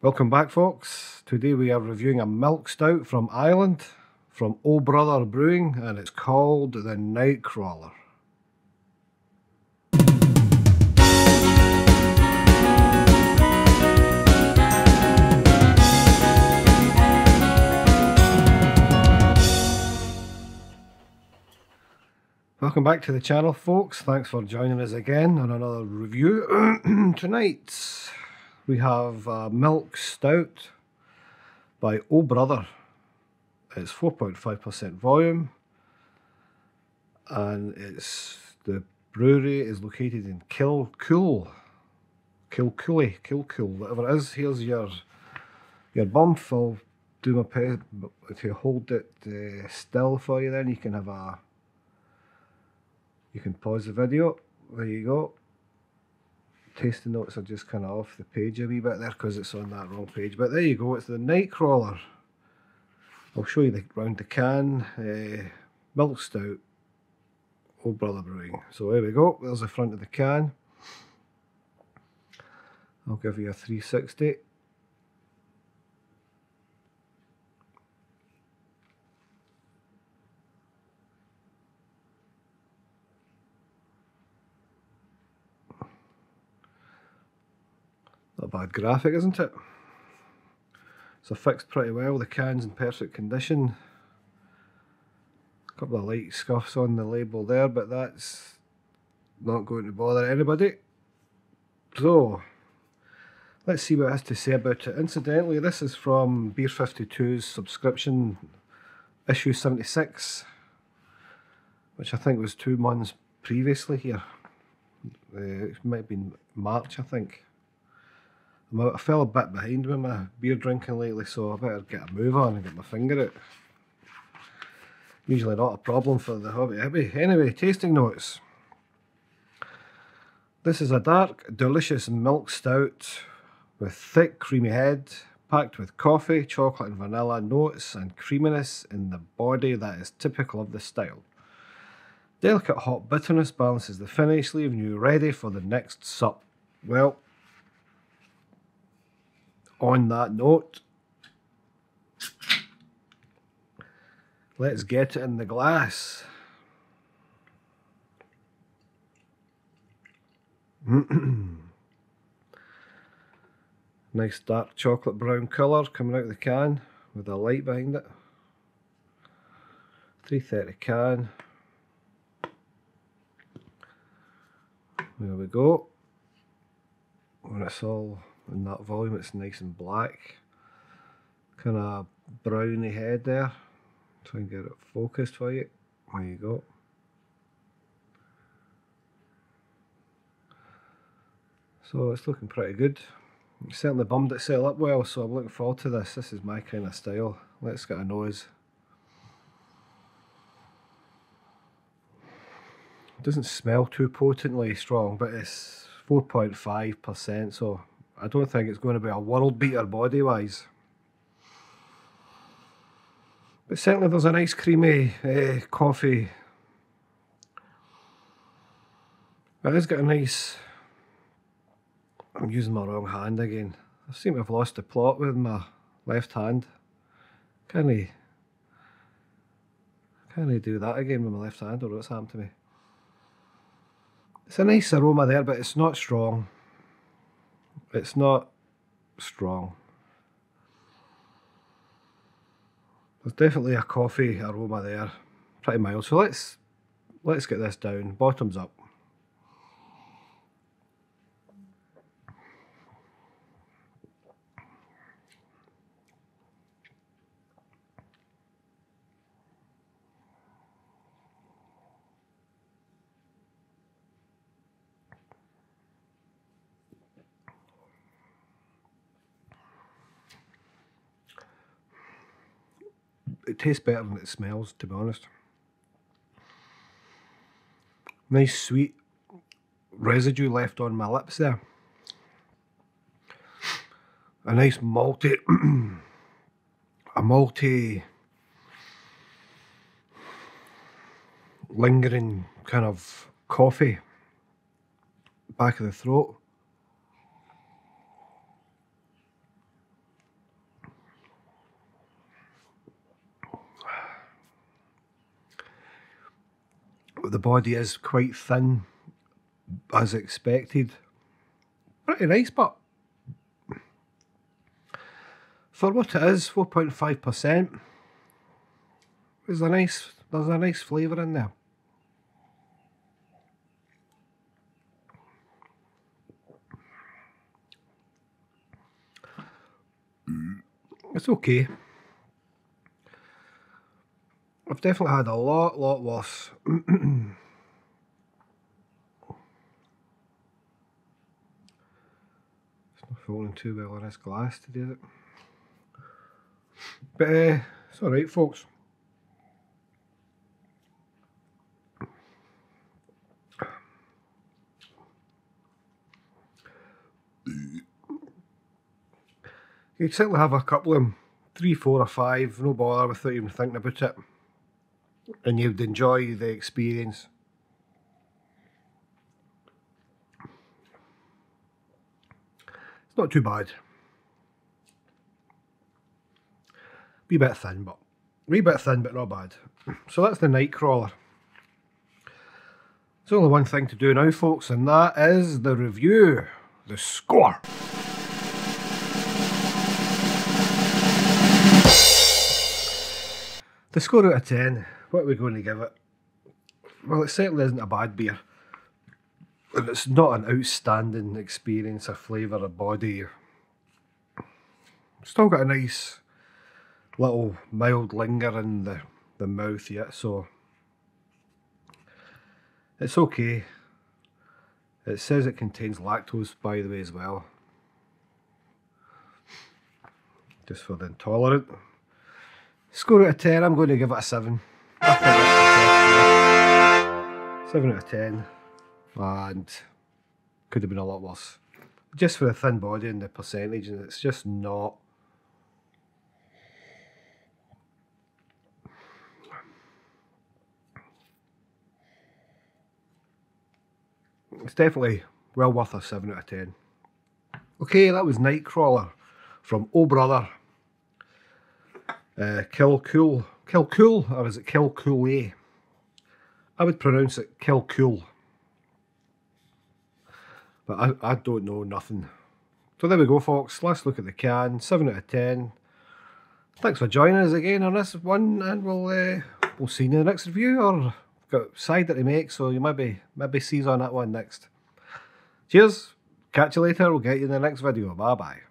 Welcome back, folks. Today we are reviewing a milk stout from Ireland from O Brother Brewing and it's called the Nightcrawler. Welcome back to the channel, folks. Thanks for joining us again on another review. Tonight we have a milk stout by O Brother. It's 4.5% volume and it's the brewery is located in Kilcoole. Kilcooley, Kilcoole, whatever it is. Here's your your bump. I'll do my best. If you hold it uh, still for you, then you can have a you can pause the video. There you go. Tasting notes are just kind of off the page a wee bit there because it's on that wrong page. But there you go, it's the Nightcrawler. I'll show you the round the can. Uh, milk stout. O Brother Brewing. So there we go. There's the front of the can. I'll give you a 360. Not a bad graphic, isn't it? So fixed pretty well. The can's in perfect condition. A couple of light scuffs on the label there, but that's not going to bother anybody. So, let's see what it has to say about it. Incidentally, this is from Beer 52's subscription issue 76, which I think was two months previously here. Uh, it might have been March, I think. I fell a bit behind with my beer drinking lately, so I better get a move on and get my finger out. Usually not a problem for the Hoppy Hippie. Anyway, tasting notes. This is a dark, delicious milk stout with thick, creamy head, packed with coffee, chocolate and vanilla notes and creaminess in the body that is typical of the style. Delicate hot bitterness balances the finish, leaving you ready for the next sup. Well, on that note, let's get it in the glass. nice dark chocolate brown colour coming out of the can with a light behind it. 330 can. There we go. When it's all in that volume it's nice and black. Kind of browny head there. Try and get it focused for you. There you go. So it's looking pretty good. Certainly bummed it sell up well so I'm looking forward to this. This is my kind of style. Let's get a nose. It doesn't smell too potently strong but it's 4.5% so I don't think it's going to be a world beater body wise. But certainly there's a nice creamy uh, coffee. It has got a nice... I'm using my wrong hand again. I seem to have lost the plot with my left hand. Can I... Can I do that again with my left hand or what's happened to me? It's a nice aroma there but it's not strong. It's not strong. There's definitely a coffee aroma there, pretty mild. So let's let's get this down. Bottoms up. It tastes better than it smells, to be honest. Nice sweet residue left on my lips there. A nice malty, a malty, lingering kind of coffee back of the throat. The body is quite thin, as expected. Pretty nice, but for what it is, 4.5%, there's a nice, there's a nice flavour in there. It's okay. I've definitely had a lot, lot worse. it's not falling too well on this glass today, is it? But uh, it's alright, folks. You'd certainly have a couple of them, three, four, or five, no bother without even thinking about it. And you'd enjoy the experience. It's not too bad. Wee bit thin, but wee bit thin, but not bad. So that's the Nightcrawler. There's only one thing to do now, folks, and that is the review, the score. The score out of 10, what are we going to give it? Well, it certainly isn't a bad beer. And it's not an outstanding experience, a flavour, a body. Still got a nice little mild linger in the, the mouth yet, so it's okay. It says it contains lactose, by the way, as well. Just for the intolerant. Score out of 10, I'm going to give it a 7. 7 out of 10. And could have been a lot worse. Just for the thin body and the percentage, and it's just not. It's definitely well worth a 7 out of 10. Okay, that was Nightcrawler from Oh Brother uh, Kilcoole. Kilcoole, or is it Kilcoole I would pronounce it Kilcoole. But I, I don't know nothing. So there we go, folks. Let's look at the can. 7 out of 10. Thanks for joining us again on this one, and we'll uh, we'll see you in the next review, or got cider to make, so you maybe maybe see on that one next. Cheers. Catch you later. We'll get you in the next video. Bye bye.